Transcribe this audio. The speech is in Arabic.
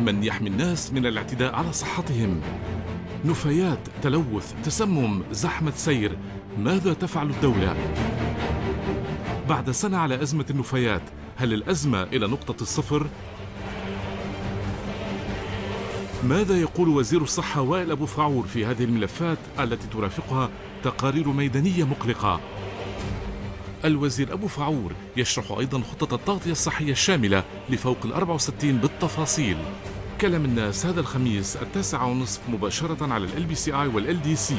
من يحمي الناس من الاعتداء على صحتهم نفايات تلوث تسمم زحمة سير ماذا تفعل الدولة؟ بعد سنة على أزمة النفايات هل الأزمة إلى نقطة الصفر؟ ماذا يقول وزير الصحة وائل أبو فعور في هذه الملفات التي ترافقها تقارير ميدانية مقلقة؟ الوزير أبو فعور يشرح أيضا خطة التغطية الصحية الشاملة لفوق ال 64 بالتفاصيل كلام الناس هذا الخميس التاسعة ونصف مباشرة على ال بي سي اي والال دي سي